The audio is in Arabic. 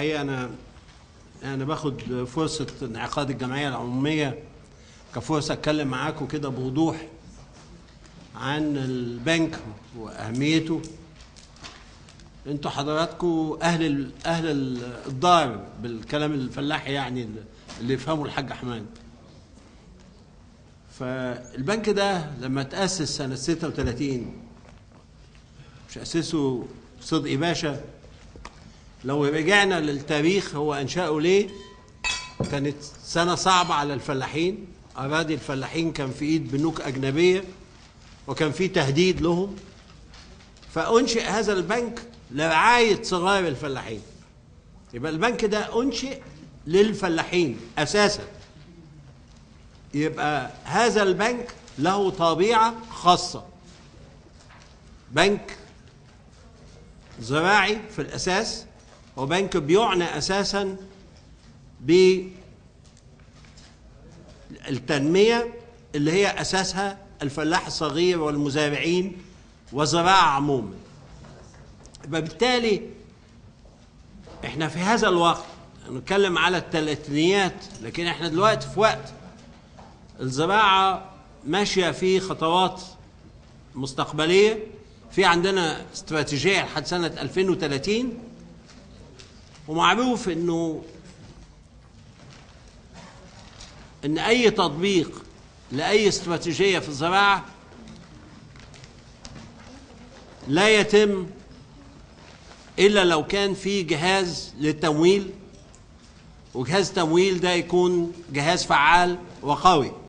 الحقيقة أنا أنا باخد فرصة انعقاد الجمعية العمومية كفرصة أتكلم معاكم كده بوضوح عن البنك وأهميته. أنتوا حضراتكم أهل أهل ال- الدار بالكلام الفلاحي يعني اللي يفهمه الحاج حماد فالبنك ده لما تأسس سنة 36 مش أسسه صدقي باشا لو رجعنا للتاريخ هو أنشأه ليه؟ كانت سنة صعبة على الفلاحين. أراضي الفلاحين كان في إيد بنوك أجنبية وكان في تهديد لهم. فأنشئ هذا البنك لرعاية صغار الفلاحين. يبقى البنك ده أنشئ للفلاحين أساساً. يبقى هذا البنك له طبيعة خاصة. بنك زراعي في الأساس وبنك بيعنى أساسا بالتنمية اللي هي أساسها الفلاح الصغير والمزارعين والزراعة عموما. يبقى بالتالي إحنا في هذا الوقت نتكلم على الثلاثينيات لكن إحنا دلوقتي في وقت الزراعة ماشية في خطوات مستقبلية. في عندنا استراتيجية لحد سنة 2030 ومعروف إنه إن أي تطبيق لأي استراتيجية في الزراعة لا يتم إلا لو كان في جهاز للتمويل وجهاز تمويل ده يكون جهاز فعال وقوي.